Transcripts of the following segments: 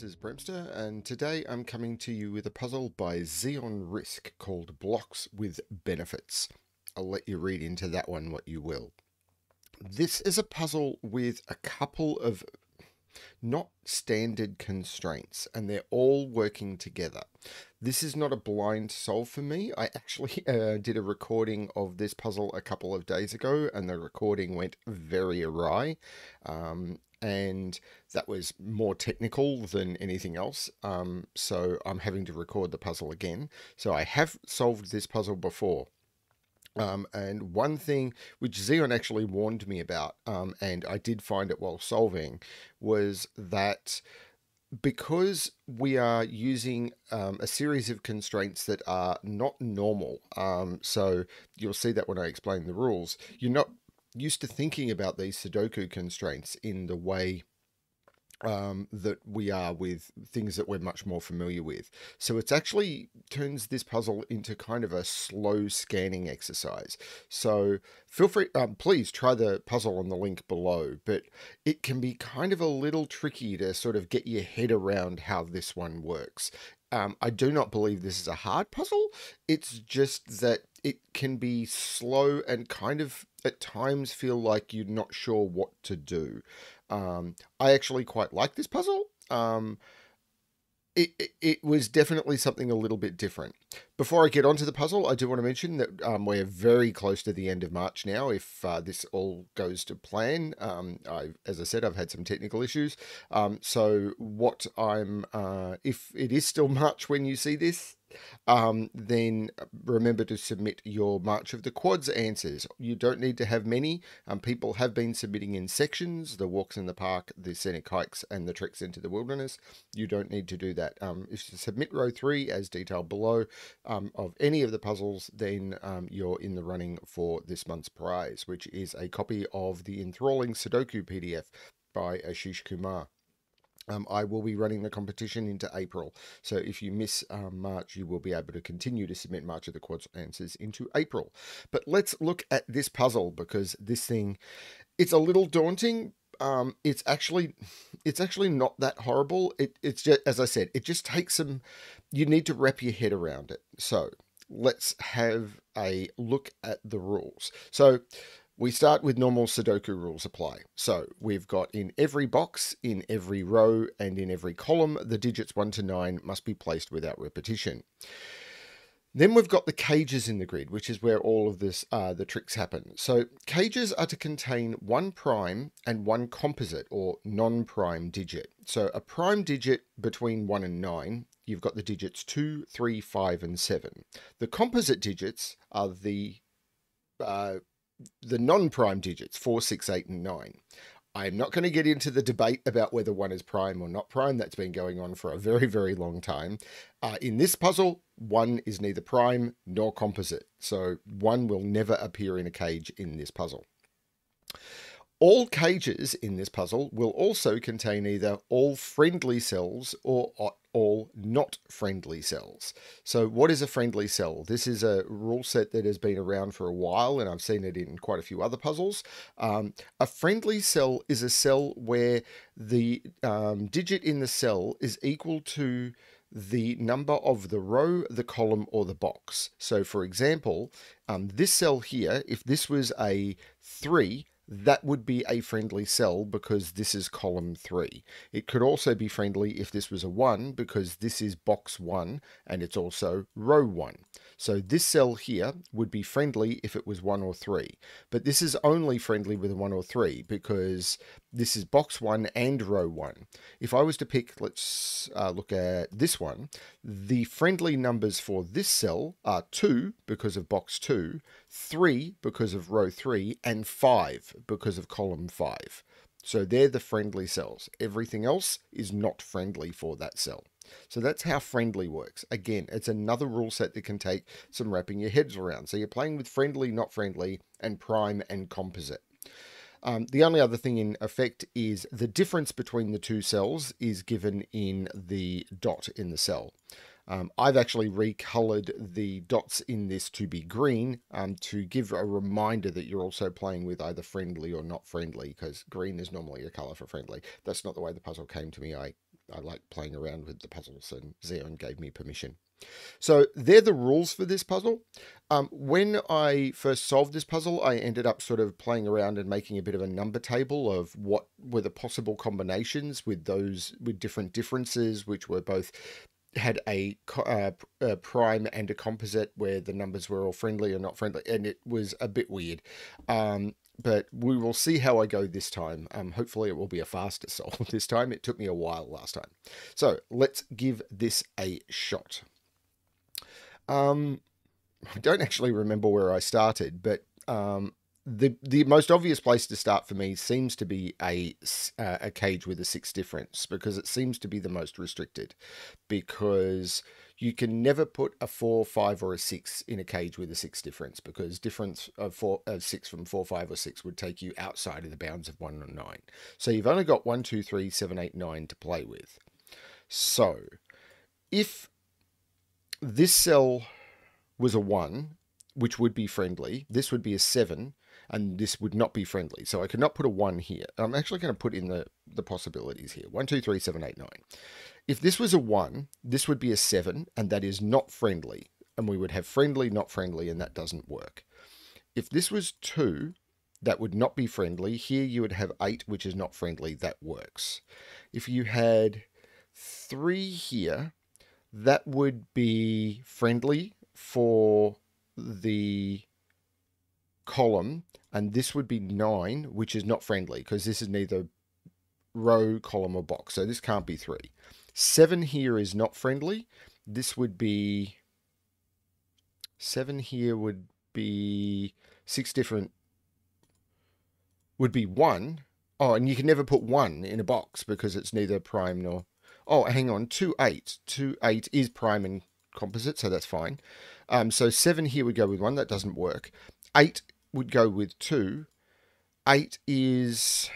this is Bremster, and today I'm coming to you with a puzzle by XeonRisq called Blocks with Benefits. I'll let you read into that one what you will. This is a puzzle with a couple of not standard constraints, and they're all working together. This is not a blind solve for me. I actually uh, did a recording of this puzzle a couple of days ago, and the recording went very awry. Um, and that was more technical than anything else. Um, so I'm having to record the puzzle again. So I have solved this puzzle before. Um, and one thing which Xeon actually warned me about, um, and I did find it while solving, was that because we are using um, a series of constraints that are not normal, um, so you'll see that when I explain the rules, you're not used to thinking about these Sudoku constraints in the way um, that we are with things that we're much more familiar with. So it's actually turns this puzzle into kind of a slow scanning exercise. So feel free, um, please try the puzzle on the link below, but it can be kind of a little tricky to sort of get your head around how this one works. Um, I do not believe this is a hard puzzle. It's just that it can be slow and kind of at times feel like you're not sure what to do. Um, I actually quite like this puzzle. Um, it, it, it, was definitely something a little bit different. Before I get onto the puzzle, I do want to mention that um, we're very close to the end of March now. If uh, this all goes to plan, um, I, as I said, I've had some technical issues. Um, so what I'm, uh, if it is still March when you see this, um, then remember to submit your March of the Quads answers. You don't need to have many. Um, people have been submitting in sections, the walks in the park, the scenic hikes, and the treks into the wilderness. You don't need to do that. Um, if you submit row three, as detailed below, um, of any of the puzzles, then um, you're in the running for this month's prize, which is a copy of the enthralling Sudoku PDF by Ashish Kumar. Um, I will be running the competition into April. So if you miss um, March, you will be able to continue to submit March of the Quads answers into April. But let's look at this puzzle because this thing, it's a little daunting. Um, it's actually, it's actually not that horrible. It, it's just, as I said, it just takes some, you need to wrap your head around it. So let's have a look at the rules. So we start with normal Sudoku rules apply. So we've got in every box, in every row, and in every column, the digits 1 to 9 must be placed without repetition. Then we've got the cages in the grid, which is where all of this uh, the tricks happen. So cages are to contain one prime and one composite or non-prime digit. So a prime digit between 1 and 9, you've got the digits 2, 3, 5, and 7. The composite digits are the uh, the non-prime digits, 4, 6, 8, and 9. I'm not going to get into the debate about whether one is prime or not prime. That's been going on for a very, very long time. Uh, in this puzzle, one is neither prime nor composite. So one will never appear in a cage in this puzzle. All cages in this puzzle will also contain either all friendly cells or all not friendly cells. So what is a friendly cell? This is a rule set that has been around for a while and I've seen it in quite a few other puzzles. Um, a friendly cell is a cell where the um, digit in the cell is equal to the number of the row, the column, or the box. So for example, um, this cell here, if this was a 3, that would be a friendly cell because this is column 3. It could also be friendly if this was a 1 because this is box 1 and it's also row 1. So this cell here would be friendly if it was 1 or 3. But this is only friendly with a 1 or 3 because this is box 1 and row 1. If I was to pick, let's uh, look at this one, the friendly numbers for this cell are 2 because of box 2, 3 because of row 3, and 5 because of column 5. So they're the friendly cells. Everything else is not friendly for that cell. So that's how friendly works. Again, it's another rule set that can take some wrapping your heads around. So you're playing with friendly, not friendly, and prime and composite. Um, the only other thing in effect is the difference between the two cells is given in the dot in the cell. Um, I've actually recolored the dots in this to be green um, to give a reminder that you're also playing with either friendly or not friendly because green is normally a color for friendly. That's not the way the puzzle came to me. I I like playing around with the puzzles, and Xeon gave me permission. So they're the rules for this puzzle. Um, when I first solved this puzzle, I ended up sort of playing around and making a bit of a number table of what were the possible combinations with those with different differences, which were both had a, uh, a, prime and a composite where the numbers were all friendly or not friendly, and it was a bit weird. Um, but we will see how I go this time. Um, hopefully, it will be a faster solve this time. It took me a while last time. So let's give this a shot. Um, I don't actually remember where I started, but um, the the most obvious place to start for me seems to be a uh, a cage with a six difference because it seems to be the most restricted because you can never put a four, five, or a six in a cage with a six difference because difference of four of six from four, five, or six would take you outside of the bounds of one and nine. So you've only got one, two, three, seven, eight, nine to play with. So if this cell was a one, which would be friendly, this would be a seven, and this would not be friendly. So I could not put a 1 here. I'm actually going to put in the, the possibilities here. 1, 2, 3, 7, 8, 9. If this was a 1, this would be a 7, and that is not friendly. And we would have friendly, not friendly, and that doesn't work. If this was 2, that would not be friendly. Here you would have 8, which is not friendly. That works. If you had 3 here, that would be friendly for the column and this would be 9, which is not friendly because this is neither row, column, or box. So this can't be 3. 7 here is not friendly. This would be... 7 here would be 6 different... Would be 1. Oh, and you can never put 1 in a box because it's neither prime nor... Oh, hang on. 2, 8. 2, 8 is prime and composite, so that's fine. Um, so 7 here would go with 1. That doesn't work. 8 would go with 2. 8 is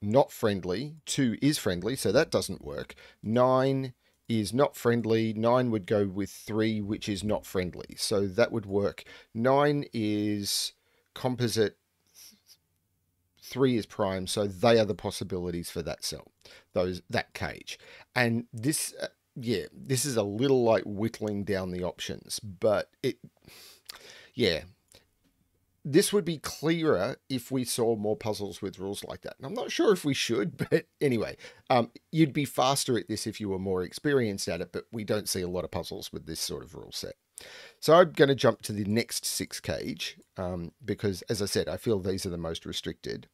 not friendly. 2 is friendly, so that doesn't work. 9 is not friendly. 9 would go with 3, which is not friendly. So that would work. 9 is composite. 3 is prime, so they are the possibilities for that cell, those that cage. And this, uh, yeah, this is a little like whittling down the options, but it, yeah, this would be clearer if we saw more puzzles with rules like that. And I'm not sure if we should, but anyway, um, you'd be faster at this if you were more experienced at it, but we don't see a lot of puzzles with this sort of rule set. So I'm going to jump to the next six cage um, because, as I said, I feel these are the most restricted.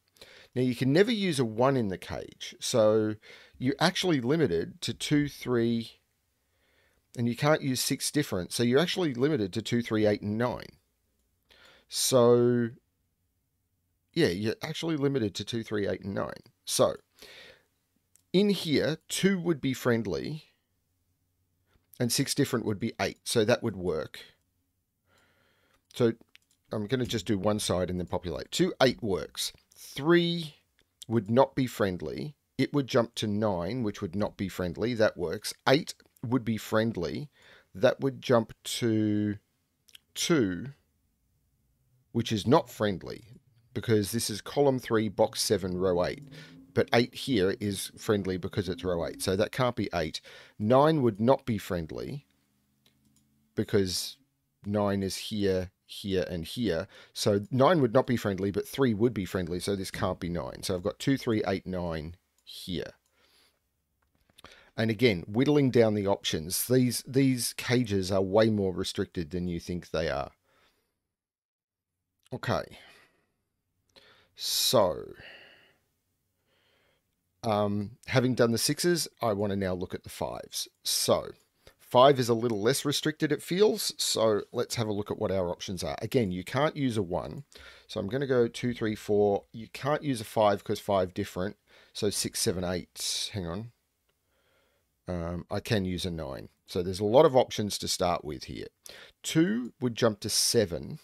Now, you can never use a one in the cage, so you're actually limited to two, three, and you can't use six different, so you're actually limited to two, three, eight, and nine. So, yeah, you're actually limited to 2, 3, 8, and 9. So, in here, 2 would be friendly, and 6 different would be 8. So that would work. So, I'm going to just do one side and then populate. 2, 8 works. 3 would not be friendly. It would jump to 9, which would not be friendly. That works. 8 would be friendly. That would jump to 2 which is not friendly because this is column 3, box 7, row 8. But 8 here is friendly because it's row 8. So that can't be 8. 9 would not be friendly because 9 is here, here, and here. So 9 would not be friendly, but 3 would be friendly. So this can't be 9. So I've got 2, 3, 8, 9 here. And again, whittling down the options, these, these cages are way more restricted than you think they are. Okay. So, um, having done the sixes, I want to now look at the fives. So, five is a little less restricted, it feels. So, let's have a look at what our options are. Again, you can't use a one. So, I'm going to go two, three, four. You can't use a five because five different. So, six, seven, eight. Hang on. Um, I can use a nine. So, there's a lot of options to start with here. Two would jump to seven.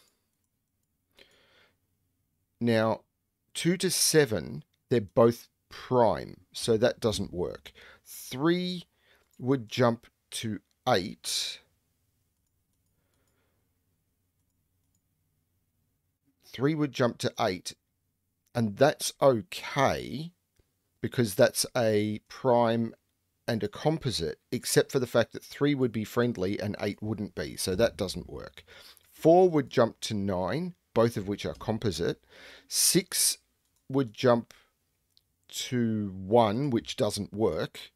Now, 2 to 7, they're both prime, so that doesn't work. 3 would jump to 8. 3 would jump to 8, and that's okay, because that's a prime and a composite, except for the fact that 3 would be friendly and 8 wouldn't be, so that doesn't work. 4 would jump to 9, both of which are composite. 6 would jump to 1, which doesn't work.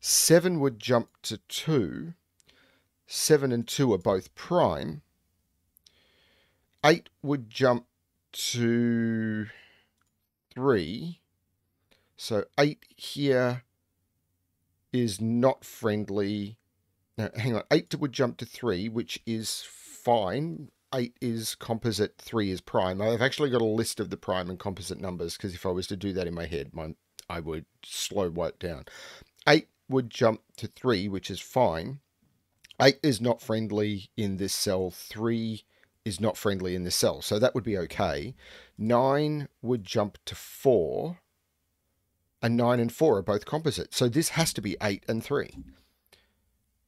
7 would jump to 2. 7 and 2 are both prime. 8 would jump to 3. So 8 here is not friendly. Now, hang on. 8 would jump to 3, which is fine. 8 is composite, 3 is prime. I've actually got a list of the prime and composite numbers because if I was to do that in my head, my, I would slow it down. 8 would jump to 3, which is fine. 8 is not friendly in this cell. 3 is not friendly in this cell, so that would be okay. 9 would jump to 4, and 9 and 4 are both composite. So this has to be 8 and 3.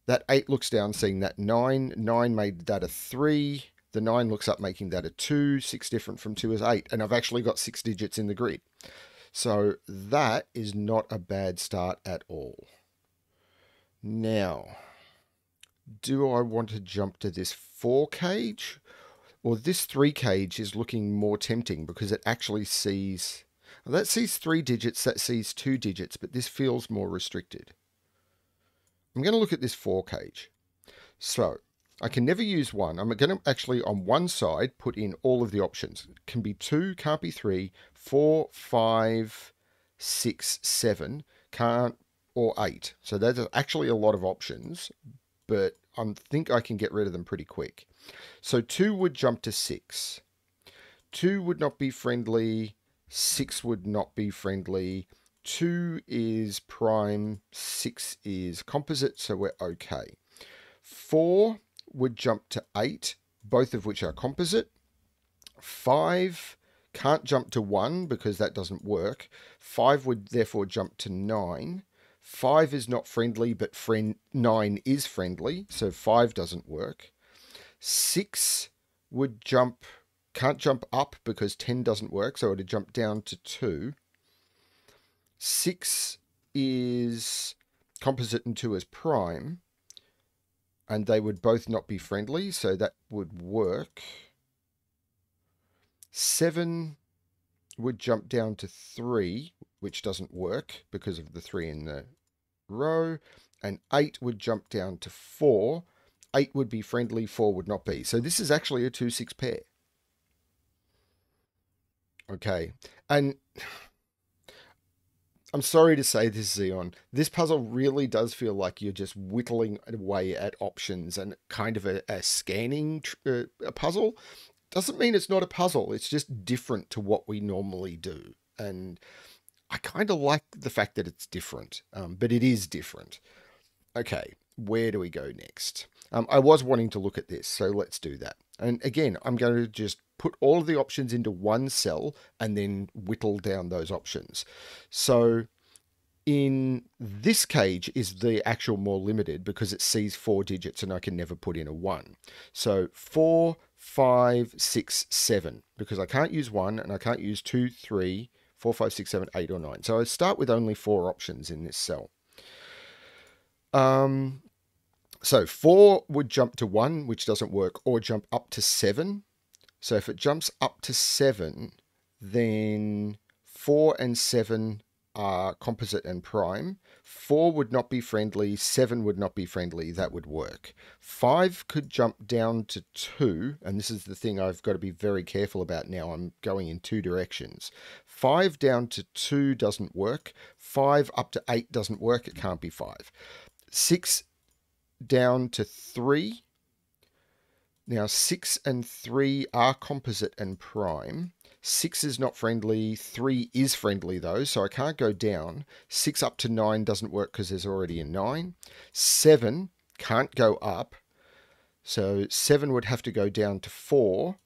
That 8 looks down, seeing that 9. 9 made that a 3. The 9 looks up, making that a 2. 6 different from 2 is 8. And I've actually got 6 digits in the grid. So that is not a bad start at all. Now, do I want to jump to this 4 cage? Or this 3 cage is looking more tempting because it actually sees... Well, that sees 3 digits, that sees 2 digits, but this feels more restricted. I'm going to look at this 4 cage. So, I can never use 1. I'm going to actually, on one side, put in all of the options. It can be 2, can't be 3, 4, 5, 6, 7, can't, or 8. So there's actually a lot of options, but I think I can get rid of them pretty quick. So 2 would jump to 6. 2 would not be friendly. 6 would not be friendly. 2 is prime. 6 is composite, so we're okay. 4 would jump to 8, both of which are composite. 5 can't jump to 1 because that doesn't work. 5 would therefore jump to 9. 5 is not friendly, but friend 9 is friendly, so 5 doesn't work. 6 would jump, can't jump up because 10 doesn't work, so it would jump down to 2. 6 is composite and 2 is prime, and they would both not be friendly, so that would work. 7 would jump down to 3, which doesn't work because of the 3 in the row. And 8 would jump down to 4. 8 would be friendly, 4 would not be. So this is actually a 2-6 pair. Okay. And I'm sorry to say this, Xeon. This puzzle really does feel like you're just whittling away at options and kind of a, a scanning uh, a puzzle doesn't mean it's not a puzzle. It's just different to what we normally do. And I kind of like the fact that it's different, um, but it is different. Okay, where do we go next? Um, I was wanting to look at this, so let's do that. And again, I'm going to just put all of the options into one cell and then whittle down those options. So in this cage is the actual more limited because it sees four digits and I can never put in a one. So four, five, six, seven, because I can't use one and I can't use two, three, four, five, six, seven, eight, or nine. So I start with only four options in this cell. Um, so four would jump to one, which doesn't work, or jump up to seven. So if it jumps up to seven, then four and seven are composite and prime. Four would not be friendly. Seven would not be friendly. That would work. Five could jump down to two, and this is the thing I've got to be very careful about now. I'm going in two directions. Five down to two doesn't work. Five up to eight doesn't work. It can't be five. Six down to three. Now, six and three are composite and prime. Six is not friendly. Three is friendly though, so I can't go down. Six up to nine doesn't work because there's already a nine. Seven can't go up. So seven would have to go down to four.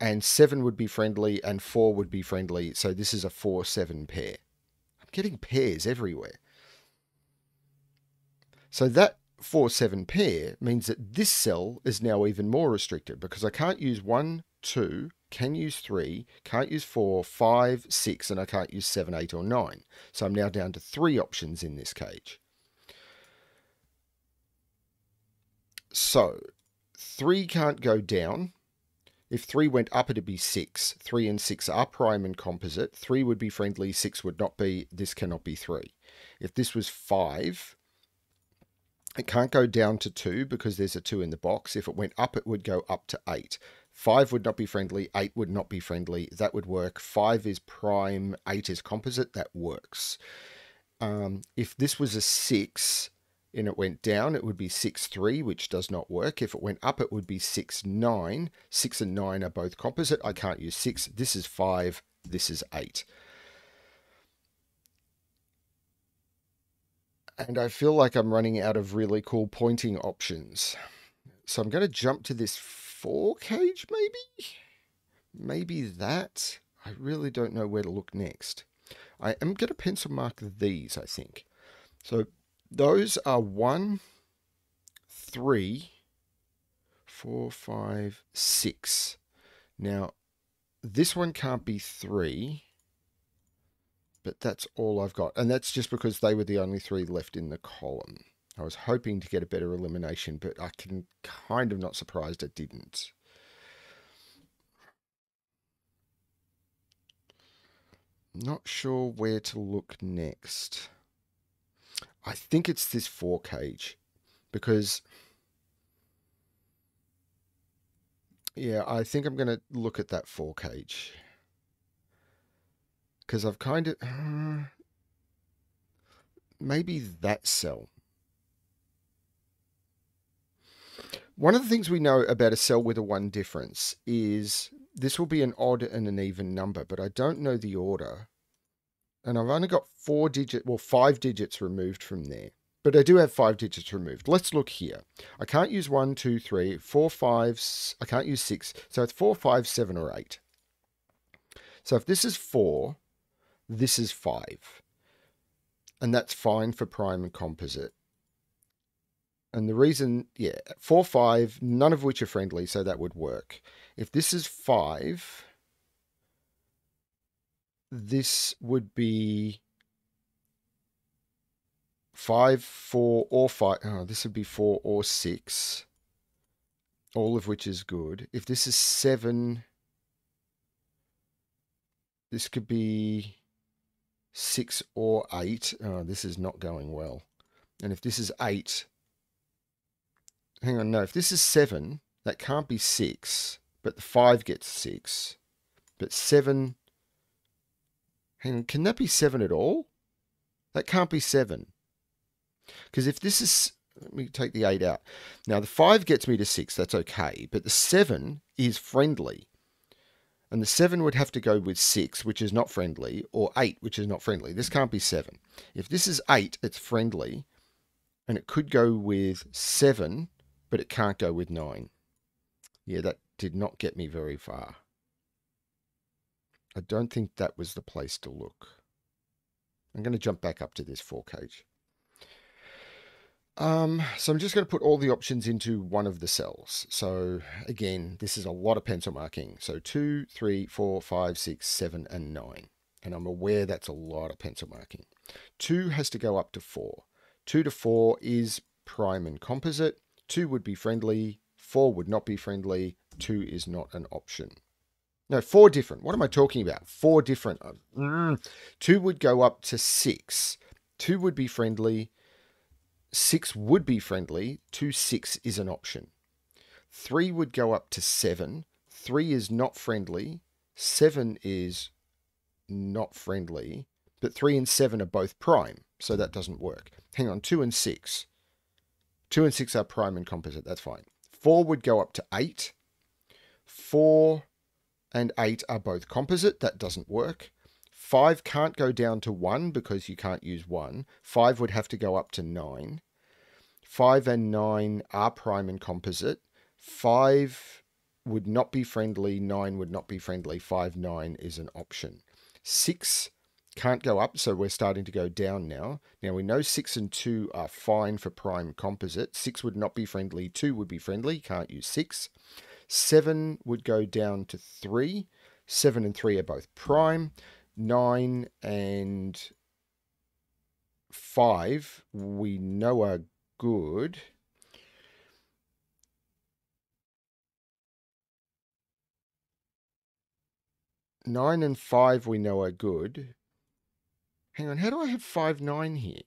And seven would be friendly and four would be friendly. So this is a four seven pair. I'm getting pairs everywhere. So that 4 7 pair means that this cell is now even more restricted because I can't use 1, 2, can use 3, can't use 4, 5, 6, and I can't use 7, 8, or 9. So I'm now down to three options in this cage. So 3 can't go down. If 3 went up, it'd be 6. 3 and 6 are prime and composite. 3 would be friendly, 6 would not be. This cannot be 3. If this was 5, it can't go down to 2 because there's a 2 in the box. If it went up, it would go up to 8. 5 would not be friendly, 8 would not be friendly. That would work. 5 is prime, 8 is composite. That works. Um, if this was a 6 and it went down, it would be 6 3, which does not work. If it went up, it would be 6 9. 6 and 9 are both composite. I can't use 6. This is 5. This is 8. And I feel like I'm running out of really cool pointing options. So I'm going to jump to this four cage, maybe? Maybe that? I really don't know where to look next. I am going to pencil mark these, I think. So those are one, three, four, five, six. Now, this one can't be three but that's all I've got. And that's just because they were the only three left in the column. I was hoping to get a better elimination, but I can kind of not surprised I didn't. Not sure where to look next. I think it's this four cage because yeah, I think I'm going to look at that four cage because I've kind of uh, maybe that cell. One of the things we know about a cell with a one difference is this will be an odd and an even number, but I don't know the order. And I've only got four digit, well, five digits removed from there. But I do have five digits removed. Let's look here. I can't use one, two, three, four, five. I can't use six. So it's four, five, seven, or eight. So if this is four, this is 5. And that's fine for prime and composite. And the reason, yeah, 4, 5, none of which are friendly, so that would work. If this is 5, this would be 5, 4, or 5. Oh, this would be 4 or 6, all of which is good. If this is 7, this could be six or eight, oh, this is not going well. And if this is eight, hang on, no, if this is seven, that can't be six, but the five gets six. But seven, hang on, can that be seven at all? That can't be seven. Because if this is, let me take the eight out. Now the five gets me to six, that's okay. But the seven is friendly. And the 7 would have to go with 6, which is not friendly, or 8, which is not friendly. This can't be 7. If this is 8, it's friendly, and it could go with 7, but it can't go with 9. Yeah, that did not get me very far. I don't think that was the place to look. I'm going to jump back up to this 4 cage. Um, so I'm just going to put all the options into one of the cells. So again, this is a lot of pencil marking. So 2, 3, 4, 5, 6, 7, and 9. And I'm aware that's a lot of pencil marking. 2 has to go up to 4. 2 to 4 is prime and composite. 2 would be friendly. 4 would not be friendly. 2 is not an option. No, four different. What am I talking about? Four different. Mm. Two would go up to six. Two would be friendly. 6 would be friendly, 2 6 is an option. 3 would go up to 7. 3 is not friendly. 7 is not friendly. But 3 and 7 are both prime, so that doesn't work. Hang on, 2 and 6. 2 and 6 are prime and composite, that's fine. 4 would go up to 8. 4 and 8 are both composite, that doesn't work. 5 can't go down to 1 because you can't use 1. 5 would have to go up to 9. 5 and 9 are prime and composite. 5 would not be friendly. 9 would not be friendly. 5, 9 is an option. 6 can't go up, so we're starting to go down now. Now we know 6 and 2 are fine for prime composite. 6 would not be friendly. 2 would be friendly. Can't use 6. 7 would go down to 3. 7 and 3 are both prime. 9 and 5 we know are good. Nine and five we know are good. Hang on, how do I have five nine here?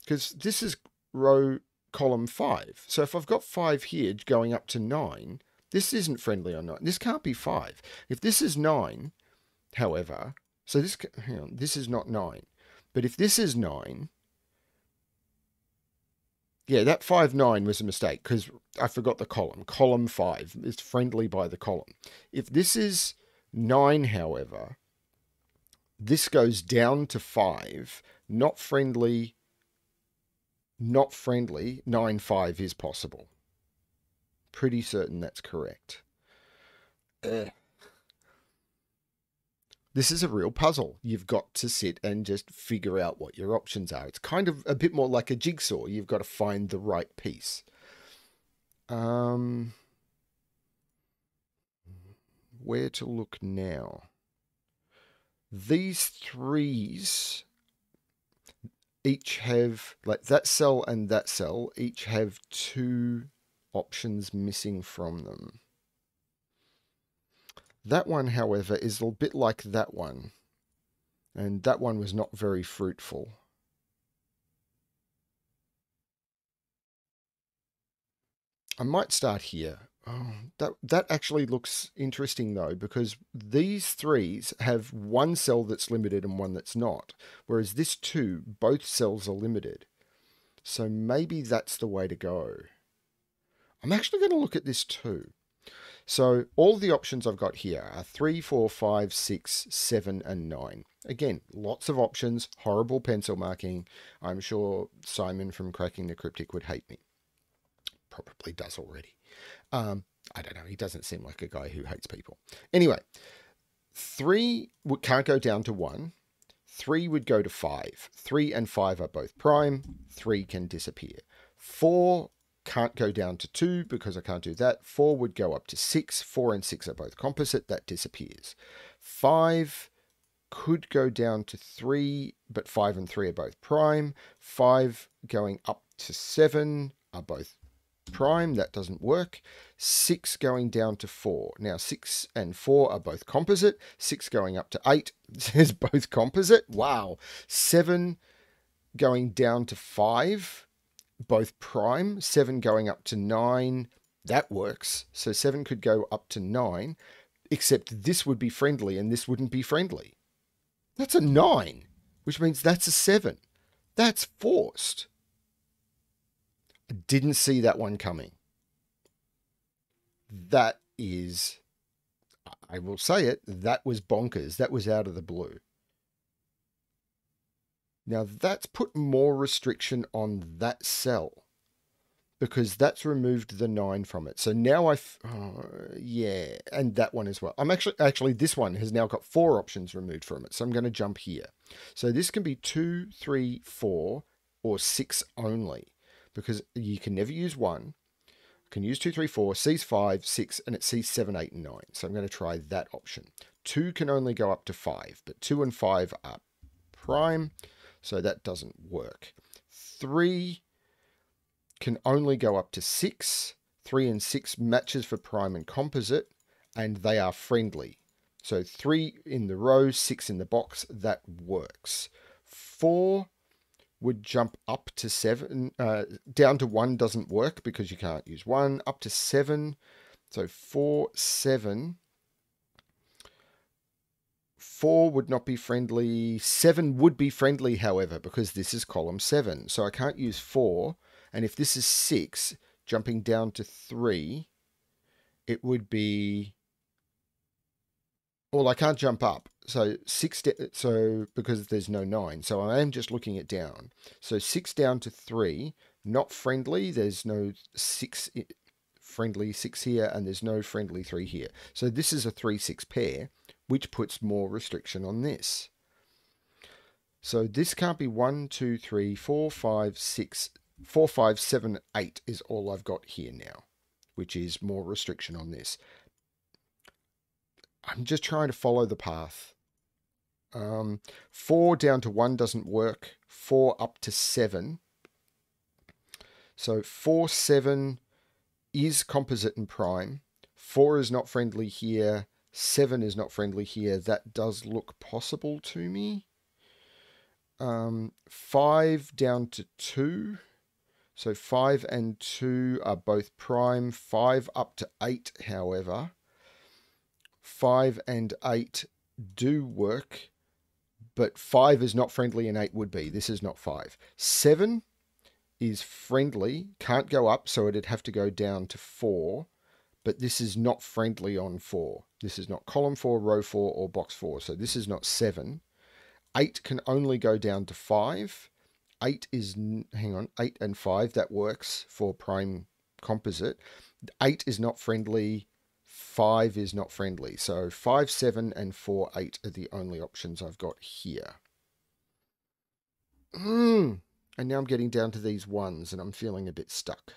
Because this is row column five. So if I've got five here going up to nine, this isn't friendly or not. This can't be five. If this is nine, however, so this on, this is not nine. But if this is nine, yeah, that five nine was a mistake because I forgot the column. Column five is friendly by the column. If this is 9, however, this goes down to 5. Not friendly. Not friendly. 9 5 is possible. Pretty certain that's correct. Ugh. This is a real puzzle. You've got to sit and just figure out what your options are. It's kind of a bit more like a jigsaw. You've got to find the right piece. Um, where to look now. These threes each have, like that cell and that cell, each have two options missing from them. That one, however, is a bit like that one. And that one was not very fruitful. I might start here. Oh, that that actually looks interesting though, because these threes have one cell that's limited and one that's not, whereas this two, both cells are limited. So maybe that's the way to go. I'm actually going to look at this too. So all the options I've got here are 3, 4, 5, 6, 7, and 9. Again, lots of options, horrible pencil marking. I'm sure Simon from Cracking the Cryptic would hate me. Probably does already. Um, I don't know. He doesn't seem like a guy who hates people. Anyway, three can't go down to one. Three would go to five. Three and five are both prime. Three can disappear. Four can't go down to two because I can't do that. Four would go up to six. Four and six are both composite. That disappears. Five could go down to three, but five and three are both prime. Five going up to seven are both prime, that doesn't work. 6 going down to 4. Now 6 and 4 are both composite. 6 going up to 8 is both composite. Wow. 7 going down to 5, both prime. 7 going up to 9, that works. So 7 could go up to 9, except this would be friendly and this wouldn't be friendly. That's a 9, which means that's a 7. That's forced. I didn't see that one coming. That is, I will say it, that was bonkers. That was out of the blue. Now that's put more restriction on that cell because that's removed the nine from it. So now I, oh, yeah, and that one as well. I'm actually, actually, this one has now got four options removed from it. So I'm going to jump here. So this can be two, three, four, or six only because you can never use one. can use two, three, four, sees five, six, and it sees seven, eight, and nine. So I'm going to try that option. Two can only go up to five, but two and five are prime, so that doesn't work. Three can only go up to six. Three and six matches for prime and composite, and they are friendly. So three in the row, six in the box, that works. Four would jump up to seven. Uh, down to one doesn't work because you can't use one. Up to seven. So four, seven. Four would not be friendly. Seven would be friendly, however, because this is column seven. So I can't use four. And if this is six, jumping down to three, it would be well, I can't jump up. So six, so because there's no nine, so I am just looking it down. So six down to three, not friendly. There's no six friendly six here, and there's no friendly three here. So this is a three six pair, which puts more restriction on this. So this can't be one, two, three, four, five, six, four, five, seven, eight is all I've got here now. which is more restriction on this. I'm just trying to follow the path. Um, 4 down to 1 doesn't work. 4 up to 7. So 4, 7 is composite and prime. 4 is not friendly here. 7 is not friendly here. That does look possible to me. Um, 5 down to 2. So 5 and 2 are both prime. 5 up to 8, however. 5 and 8 do work, but 5 is not friendly and 8 would be. This is not 5. 7 is friendly, can't go up, so it'd have to go down to 4, but this is not friendly on 4. This is not column 4, row 4, or box 4, so this is not 7. 8 can only go down to 5. 8 is, hang on, 8 and 5, that works for prime composite. 8 is not friendly, 5 is not friendly. So 5, 7, and 4, 8 are the only options I've got here. Mm. And now I'm getting down to these ones and I'm feeling a bit stuck.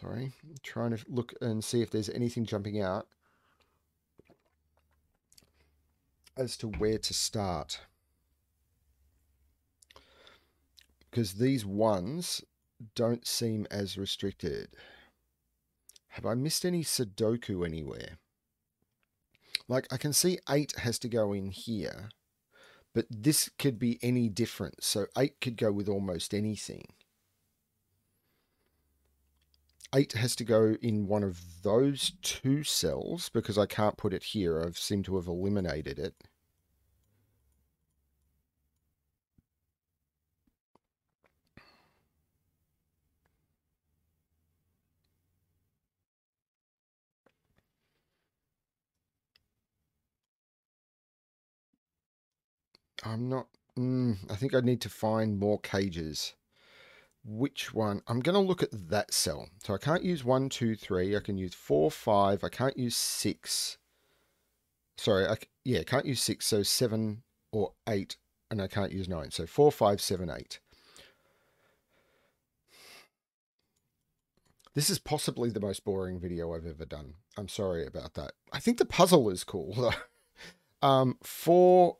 Sorry, I'm trying to look and see if there's anything jumping out as to where to start. Because these ones don't seem as restricted. Have I missed any Sudoku anywhere? Like, I can see 8 has to go in here, but this could be any different. So 8 could go with almost anything. 8 has to go in one of those two cells because I can't put it here. I've seemed to have eliminated it. I'm not... Mm, I think I need to find more cages which one. I'm going to look at that cell. So I can't use one, two, three. I can use four, five. I can't use six. Sorry, I, yeah, can't use six. So seven or eight, and I can't use nine. So four, five, seven, eight. This is possibly the most boring video I've ever done. I'm sorry about that. I think the puzzle is cool, though. um, four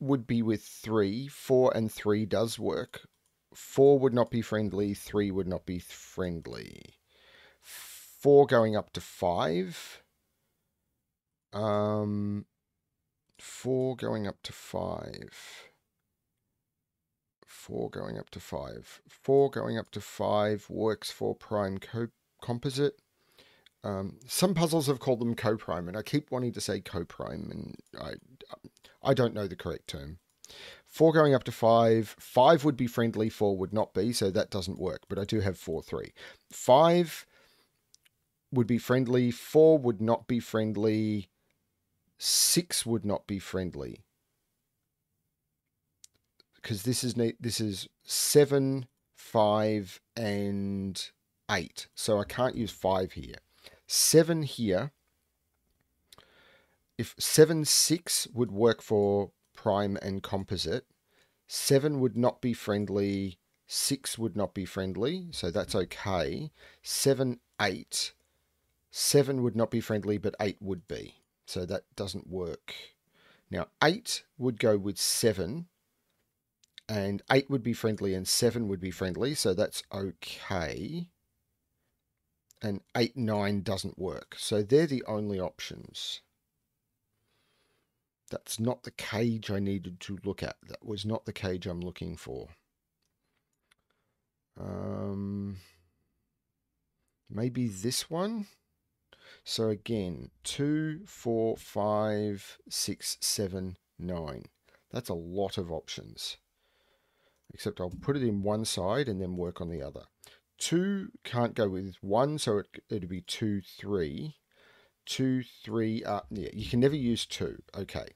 would be with three. Four and three does work four would not be friendly, three would not be friendly. Four going up to five. Um, four going up to five. Four going up to five. Four going up to five works for prime co composite. Um, some puzzles have called them coprime, and I keep wanting to say coprime, and I I don't know the correct term. Four going up to five. Five would be friendly, four would not be, so that doesn't work. But I do have four, three. Five would be friendly, four would not be friendly, six would not be friendly. Because this is this is seven, five, and eight. So I can't use five here. Seven here. If seven, six would work for prime and composite. Seven would not be friendly. Six would not be friendly, so that's okay. Seven, eight. Seven would not be friendly, but eight would be. So that doesn't work. Now, eight would go with seven, and eight would be friendly, and seven would be friendly, so that's okay. And eight, nine doesn't work. So they're the only options. That's not the cage I needed to look at. That was not the cage I'm looking for. Um, maybe this one? So again, two, four, five, six, seven, nine. That's a lot of options. Except I'll put it in one side and then work on the other. Two can't go with one, so it, it'd be two, three. Two, three, uh, yeah, you can never use two. Okay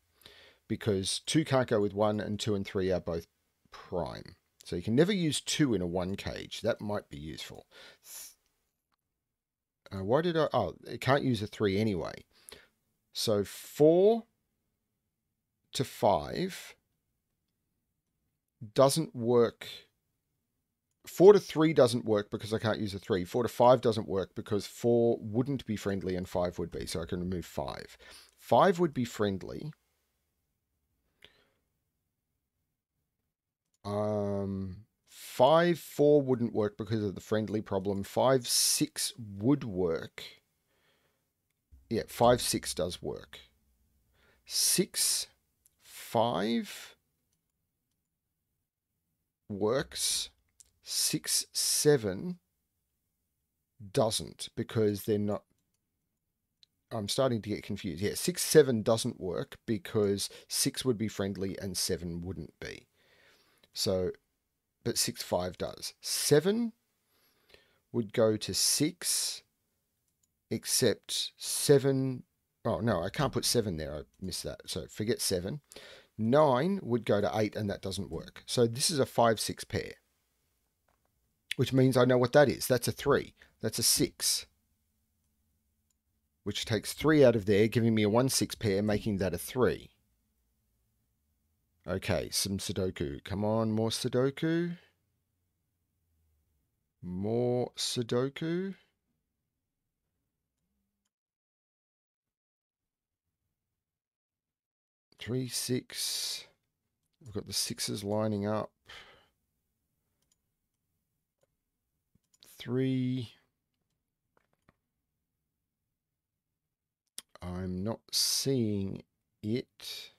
because 2 can't go with 1 and 2 and 3 are both prime. So you can never use 2 in a 1 cage. That might be useful. Uh, why did I... Oh, it can't use a 3 anyway. So 4 to 5 doesn't work. 4 to 3 doesn't work because I can't use a 3. 4 to 5 doesn't work because 4 wouldn't be friendly and 5 would be, so I can remove 5. 5 would be friendly. Um, 5 4 wouldn't work because of the friendly problem. 5 6 would work. Yeah, 5 6 does work. 6 5 works. 6 7 doesn't because they're not I'm starting to get confused. Yeah, 6 7 doesn't work because 6 would be friendly and 7 wouldn't be. So, but 6 5 does. 7 would go to 6, except 7. Oh, no, I can't put 7 there. I missed that. So forget 7. 9 would go to 8, and that doesn't work. So this is a 5 6 pair, which means I know what that is. That's a 3. That's a 6 which takes 3 out of there, giving me a 1-6 pair, making that a 3. Okay, some Sudoku. Come on, more Sudoku. More Sudoku. Three, six. We've got the sixes lining up. Three. I'm not seeing it.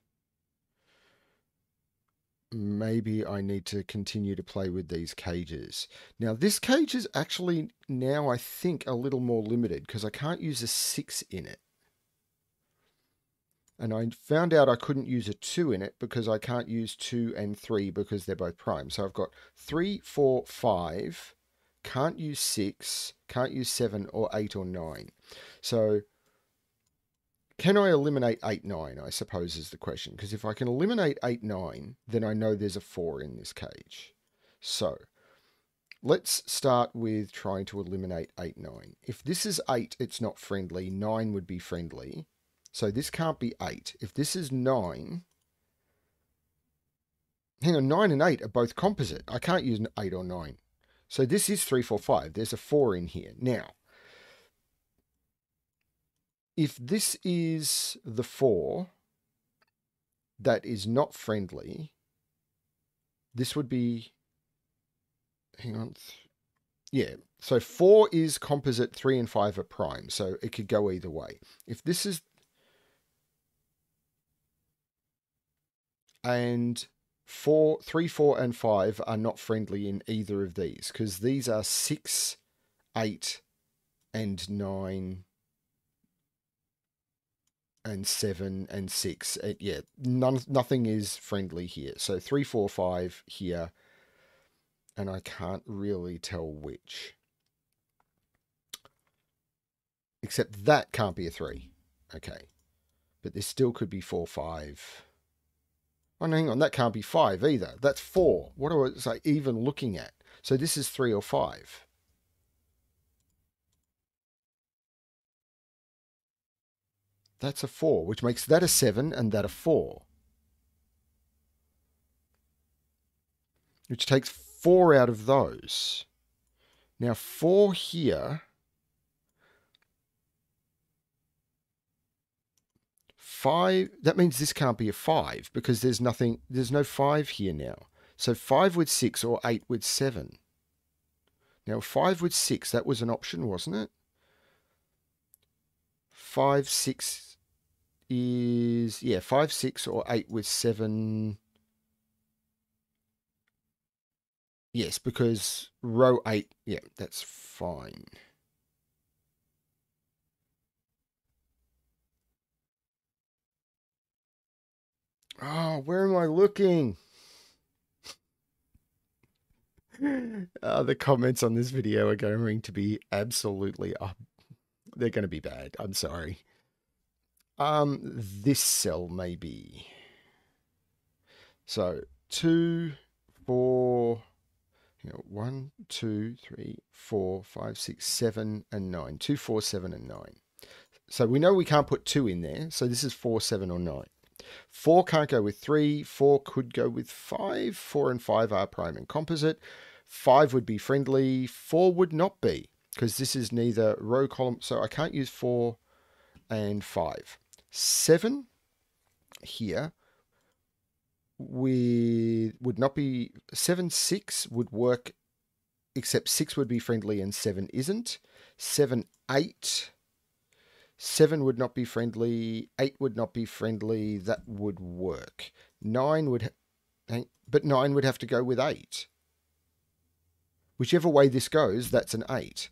Maybe I need to continue to play with these cages. Now, this cage is actually now, I think, a little more limited because I can't use a 6 in it. And I found out I couldn't use a 2 in it because I can't use 2 and 3 because they're both prime. So I've got 3, 4, 5, can't use 6, can't use 7 or 8 or 9. So can I eliminate 8, 9, I suppose is the question. Because if I can eliminate 8, 9, then I know there's a 4 in this cage. So, let's start with trying to eliminate 8, 9. If this is 8, it's not friendly. 9 would be friendly. So this can't be 8. If this is 9... Hang on, 9 and 8 are both composite. I can't use 8 or 9. So this is 3, 4, 5. There's a 4 in here. Now, if this is the four that is not friendly, this would be, hang on, yeah, so four is composite, three and five are prime, so it could go either way. If this is, and four, three, four, and five are not friendly in either of these, because these are six, eight, and nine and seven and six. It, yeah, none, nothing is friendly here. So three, four, five here, and I can't really tell which. Except that can't be a three. Okay. But this still could be four, five. Oh, no, hang on, that can't be five either. That's four. What was I even looking at? So this is three or five. That's a 4, which makes that a 7 and that a 4. Which takes 4 out of those. Now 4 here... 5, that means this can't be a 5 because there's nothing, there's no 5 here now. So 5 with 6 or 8 with 7. Now 5 with 6, that was an option, wasn't it? 5, 6, is, yeah, 5, 6 or 8 with 7. Yes, because row 8, yeah, that's fine. Oh, where am I looking? uh, the comments on this video are going to be absolutely, uh, they're going to be bad. I'm sorry. Um, this cell maybe. So two, four, you know, one, two, three, four, five, six, seven, and nine. Two, four, seven, and nine. So we know we can't put two in there. So this is four, seven, or nine. Four can't go with three. Four could go with five. Four and five are prime and composite. Five would be friendly. Four would not be because this is neither row column. So I can't use four and five. Seven here we would not be seven six would work except six would be friendly and seven isn't. Seven eight Seven would not be friendly. Eight would not be friendly. That would work. Nine would, but nine would have to go with eight. Whichever way this goes, that's an eight.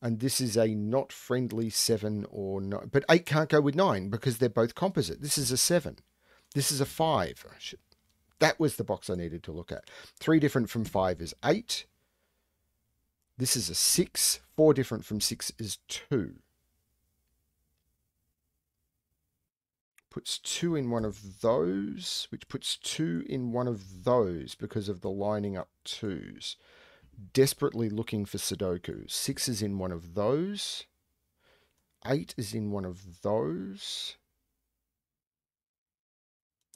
And this is a not friendly seven or nine. But eight can't go with nine because they're both composite. This is a seven. This is a five. Oh, that was the box I needed to look at. Three different from five is eight. This is a six. Four different from six is two. puts two in one of those, which puts two in one of those because of the lining up twos. Desperately looking for Sudoku. Six is in one of those. Eight is in one of those.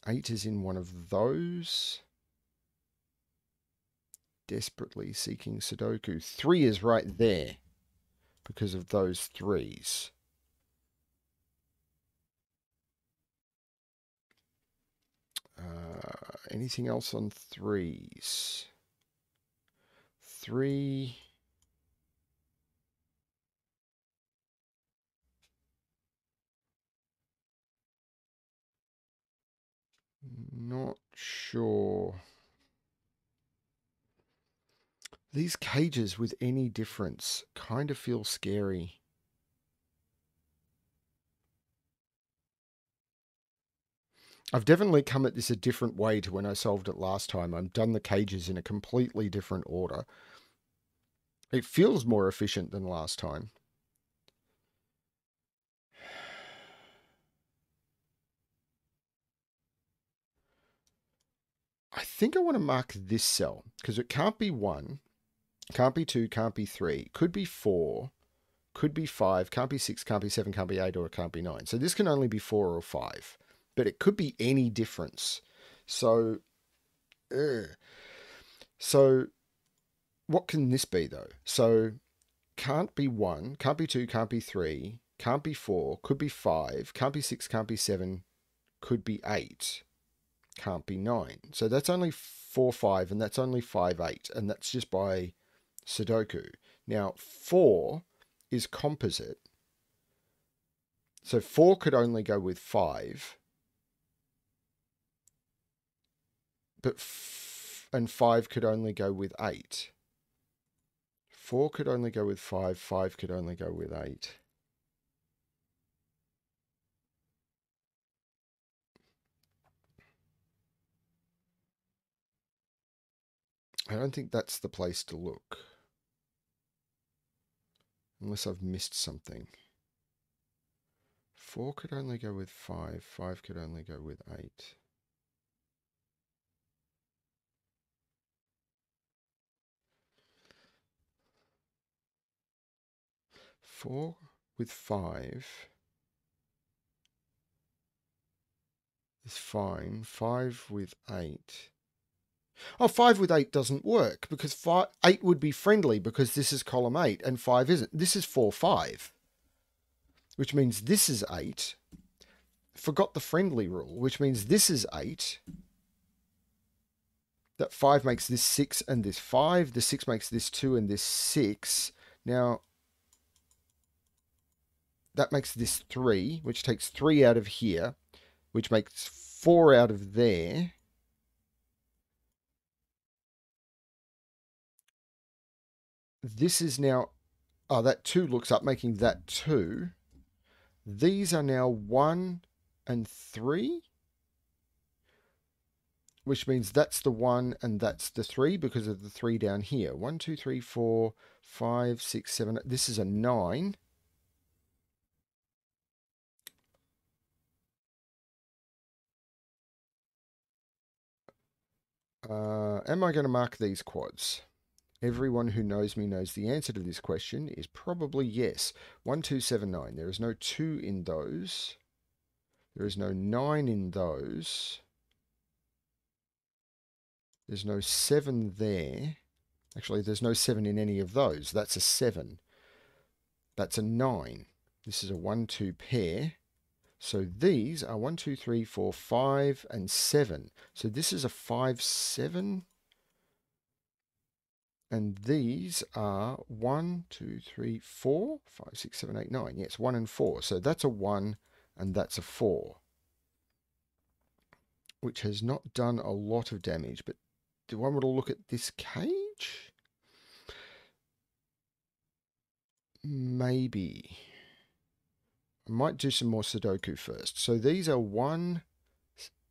Eight is in one of those. Desperately seeking Sudoku. Three is right there because of those threes. Uh, anything else on threes? Three. Not sure. These cages with any difference kind of feel scary. I've definitely come at this a different way to when I solved it last time. I've done the cages in a completely different order. It feels more efficient than last time. I think I want to mark this cell because it can't be one, can't be two, can't be three, could be four, could be five, can't be six, can't be seven, can't be eight, or it can't be nine. So this can only be four or five but it could be any difference. So, uh, so what can this be though? So, can't be one, can't be two, can't be three, can't be four, could be five, can't be six, can't be seven, could be eight, can't be nine. So that's only four, five, and that's only five, eight, and that's just by Sudoku. Now, four is composite. So four could only go with five, but and five could only go with eight. Four could only go with five. Five could only go with eight. I don't think that's the place to look. Unless I've missed something. Four could only go with five. Five could only go with eight. Four with five is fine. Five with eight. Oh, five with eight doesn't work because five, eight would be friendly because this is column eight and five isn't. This is four, five, which means this is eight. Forgot the friendly rule, which means this is eight. That five makes this six and this five. The six makes this two and this six. Now, that makes this 3, which takes 3 out of here, which makes 4 out of there. This is now, oh, that 2 looks up, making that 2. These are now 1 and 3, which means that's the 1 and that's the 3 because of the 3 down here. 1, 2, 3, 4, 5, 6, 7. This is a 9. Uh, am I going to mark these quads? Everyone who knows me knows the answer to this question is probably yes. 1279. There is no 2 in those. There is no 9 in those. There's no 7 there. Actually, there's no 7 in any of those. That's a 7. That's a 9. This is a 1 2 pair. So these are 1, 2, 3, 4, 5, and 7. So this is a 5, 7. And these are 1, 2, 3, 4, 5, 6, 7, 8, 9. Yes, 1 and 4. So that's a 1 and that's a 4. Which has not done a lot of damage. But do I want to look at this cage? Maybe. I might do some more Sudoku first. So these are 1,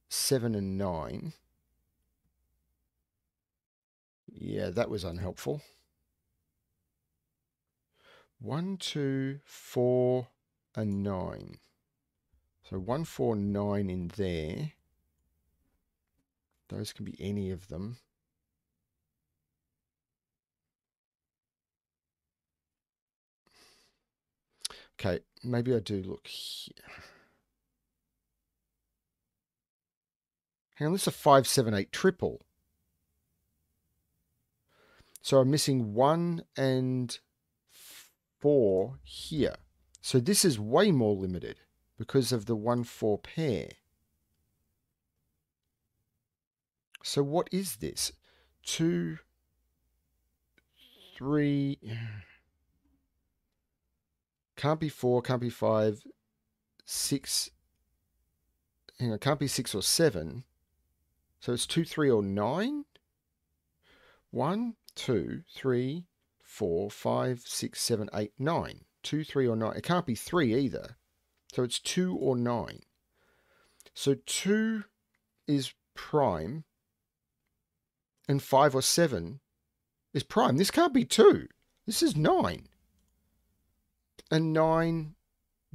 7 and 9. Yeah, that was unhelpful. 1, 2, 4 and 9. So 1, 4, 9 in there. Those can be any of them. Okay, maybe I do look here. Hang on, this is a 578 triple. So I'm missing 1 and 4 here. So this is way more limited because of the 1-4 pair. So what is this? 2, 3... Can't be four, can't be five, six. Hang on, can't be six or seven. So it's two, three, or nine. One, two, three, four, five, six, seven, eight, nine. Two, three, or nine. It can't be three either. So it's two or nine. So two is prime, and five or seven is prime. This can't be two. This is nine. And 9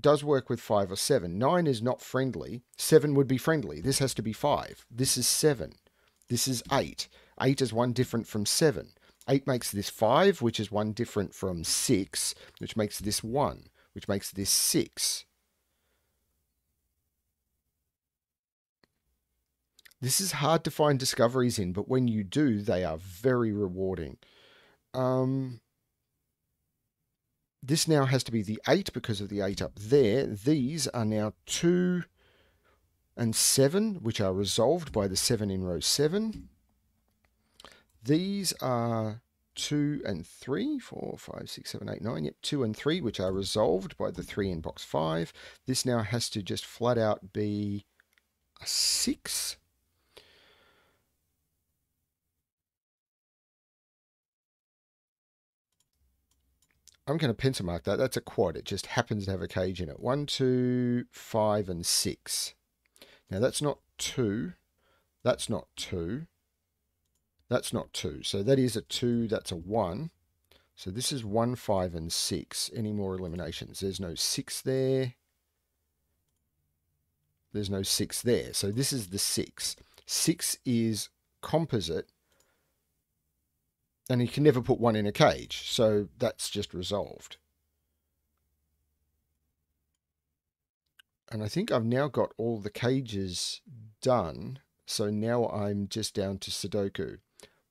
does work with 5 or 7. 9 is not friendly. 7 would be friendly. This has to be 5. This is 7. This is 8. 8 is one different from 7. 8 makes this 5, which is one different from 6, which makes this 1, which makes this 6. This is hard to find discoveries in, but when you do, they are very rewarding. Um, this now has to be the 8 because of the 8 up there. These are now 2 and 7, which are resolved by the 7 in row 7. These are 2 and 3, 4, 5, 6, 7, 8, 9. Yep, 2 and 3, which are resolved by the 3 in box 5. This now has to just flat out be a 6. I'm going to pencil mark that. That's a quad. It just happens to have a cage in it. One, two, five, and six. Now that's not two. That's not two. That's not two. So that is a two. That's a one. So this is one, five, and six. Any more eliminations? There's no six there. There's no six there. So this is the six. Six is composite and he can never put one in a cage, so that's just resolved. And I think I've now got all the cages done, so now I'm just down to Sudoku.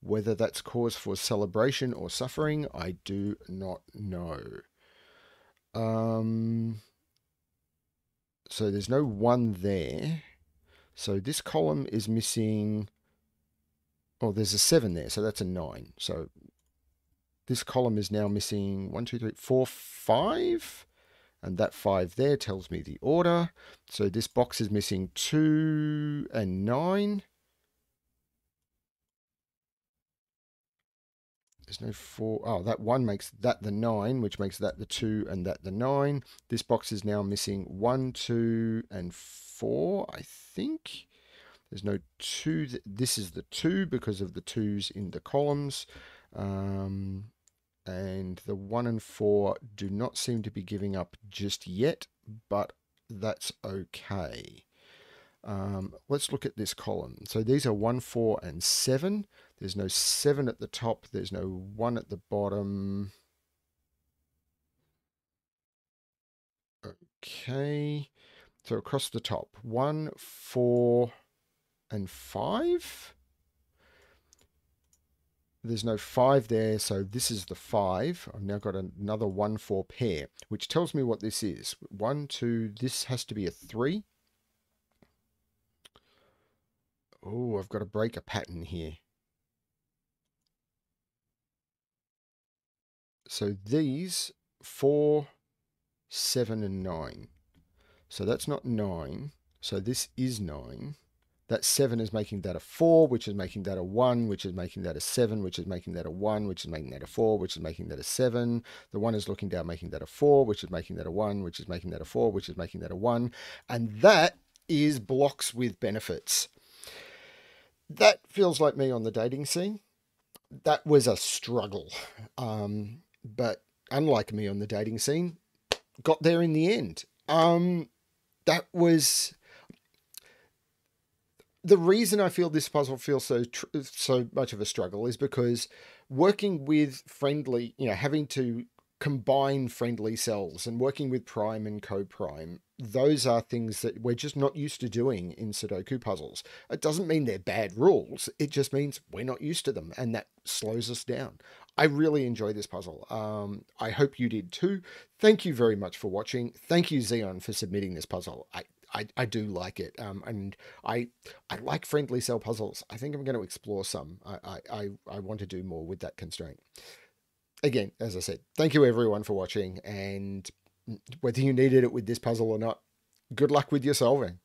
Whether that's cause for celebration or suffering, I do not know. Um, so there's no one there. So this column is missing Oh, there's a 7 there, so that's a 9. So this column is now missing 1, 2, 3, 4, 5. And that 5 there tells me the order. So this box is missing 2 and 9. There's no 4. Oh, that 1 makes that the 9, which makes that the 2 and that the 9. This box is now missing 1, 2, and 4, I think. There's no two. This is the two because of the twos in the columns. Um, and the one and four do not seem to be giving up just yet, but that's okay. Um, let's look at this column. So these are 1, 4, and 7. There's no 7 at the top. There's no 1 at the bottom. Okay. So across the top, one, four, and five. There's no five there, so this is the five. I've now got another one, four pair, which tells me what this is. One, two, this has to be a three. Oh, I've got to break a pattern here. So these, four, seven, and nine. So that's not nine. So this is nine. That 7 is making that a 4, which is making that a 1, which is making that a 7, which is making that a 1, which is making that a 4, which is making that a 7. The 1 is looking down, making that a 4, which is making that a 1, which is making that a 4, which is making that a 1. And that is blocks with benefits. That feels like me on the dating scene. That was a struggle. Um, but unlike me on the dating scene, got there in the end. Um, that was the reason I feel this puzzle feels so so much of a struggle is because working with friendly, you know, having to combine friendly cells and working with prime and co-prime, those are things that we're just not used to doing in Sudoku puzzles. It doesn't mean they're bad rules. It just means we're not used to them, and that slows us down. I really enjoy this puzzle. Um, I hope you did too. Thank you very much for watching. Thank you, Xeon, for submitting this puzzle. I I, I do like it. Um, and I I like friendly cell puzzles. I think I'm going to explore some. I, I, I want to do more with that constraint. Again, as I said, thank you everyone for watching. And whether you needed it with this puzzle or not, good luck with your solving.